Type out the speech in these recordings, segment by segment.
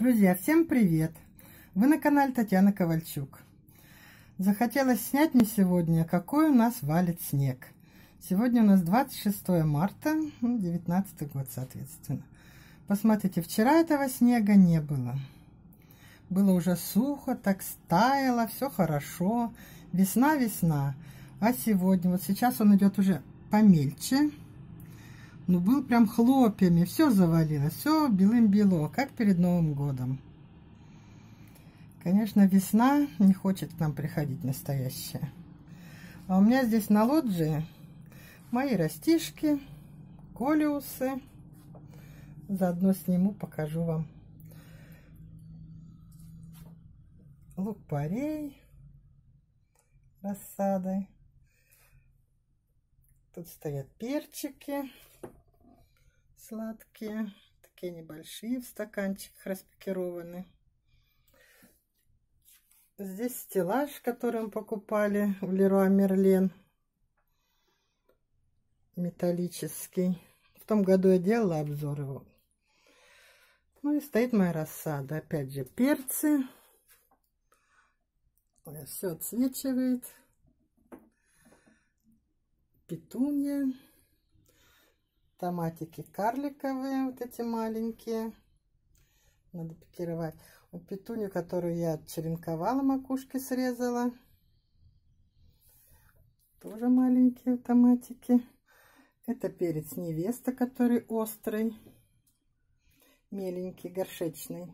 Друзья, всем привет! Вы на канале Татьяна Ковальчук. Захотелось снять мне сегодня, какой у нас валит снег. Сегодня у нас 26 марта, 19 ну, год, соответственно. Посмотрите, вчера этого снега не было. Было уже сухо, так стаяло, все хорошо. Весна-весна. А сегодня, вот сейчас он идет уже помельче. Ну, был прям хлопьями, все завалило, все белым-бело, как перед Новым годом. Конечно, весна не хочет к нам приходить настоящая. А у меня здесь на лоджии мои растишки, колиусы. Заодно сниму, покажу вам. Лук-порей рассадой. Тут стоят перчики сладкие, такие небольшие в стаканчиках распакированы. Здесь стеллаж, который мы покупали в Леруа Мерлен. Металлический. В том году я делала обзор его. Ну и стоит моя рассада. Опять же перцы. Все отсвечивает. Петунья. Томатики карликовые, вот эти маленькие. Надо пикировать. Вот петунью, которую я черенковала, макушки срезала. Тоже маленькие томатики. Это перец невеста, который острый. Меленький, горшечный.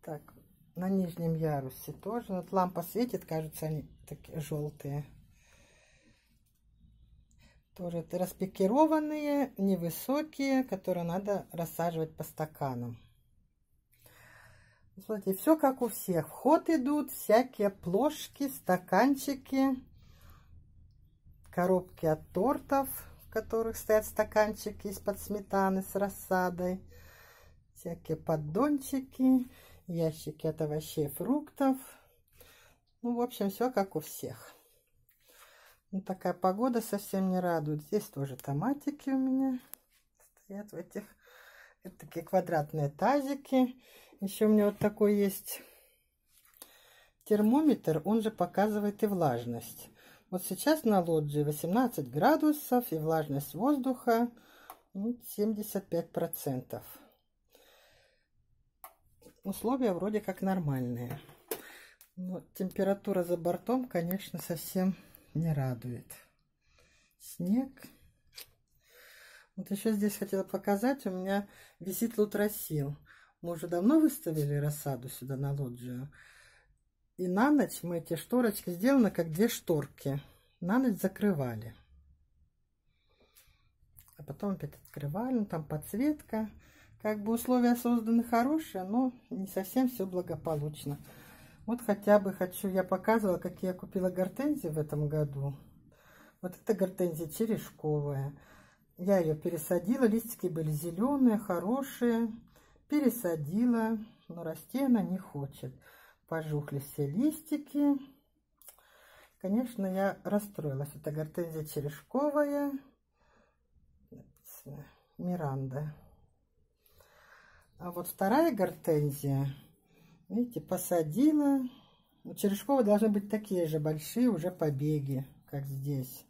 Так, на нижнем ярусе тоже. Вот лампа светит, кажется, они такие желтые. Тоже это распекированные, невысокие, которые надо рассаживать по стаканам. Смотрите, все как у всех. Вход идут всякие плошки, стаканчики, коробки от тортов, в которых стоят стаканчики из-под сметаны с рассадой, всякие поддончики, ящики от овощей и фруктов. Ну, в общем, все как у всех. Ну, такая погода совсем не радует. Здесь тоже томатики у меня стоят в этих. Это такие квадратные тазики. Еще у меня вот такой есть термометр. Он же показывает и влажность. Вот сейчас на лоджии 18 градусов и влажность воздуха 75%. Условия вроде как нормальные. Но температура за бортом, конечно, совсем не радует. Снег. Вот еще здесь хотела показать, у меня висит лутросил. Мы уже давно выставили рассаду сюда на лоджию. И на ночь мы эти шторочки сделаны как две шторки. На ночь закрывали. А потом опять открывали, ну, там подсветка. Как бы условия созданы хорошие, но не совсем все благополучно. Вот хотя бы хочу, я показывала, какие я купила гортензии в этом году. Вот эта гортензия черешковая. Я ее пересадила, листики были зеленые, хорошие. Пересадила, но расти она не хочет. Пожухли все листики. Конечно, я расстроилась. Это гортензия черешковая. Миранда. А вот вторая гортензия Видите, посадила. У черешкова должны быть такие же большие уже побеги, как здесь.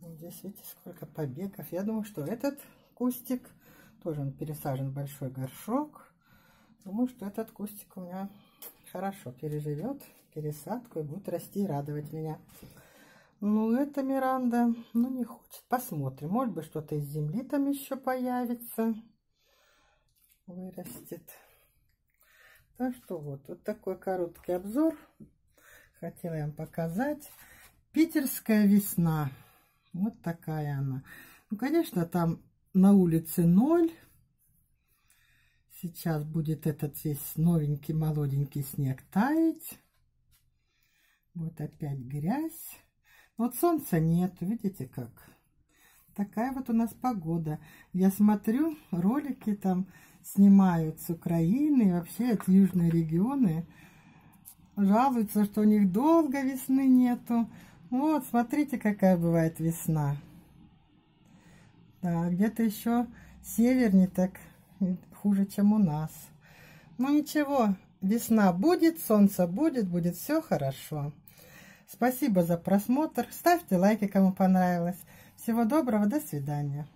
Здесь, видите, сколько побегов. Я думаю, что этот кустик, тоже он пересажен в большой горшок. Думаю, что этот кустик у меня хорошо переживет пересадку и будет расти и радовать меня. Ну, это Миранда, ну, не хочет. Посмотрим. Может быть, что-то из земли там еще появится. Вырастет. Так что вот, вот такой короткий обзор. Хотела вам показать. Питерская весна. Вот такая она. Ну, конечно, там на улице ноль. Сейчас будет этот весь новенький молоденький снег таять. Вот опять грязь. Вот солнца нет, видите как. Такая вот у нас погода. Я смотрю ролики там снимают с Украины, вообще от южные регионы. Жалуются, что у них долго весны нету. Вот, смотрите, какая бывает весна. Да, где-то еще севернее так хуже, чем у нас. Но ничего, весна будет, солнце будет, будет все хорошо. Спасибо за просмотр. Ставьте лайки, кому понравилось. Всего доброго, до свидания.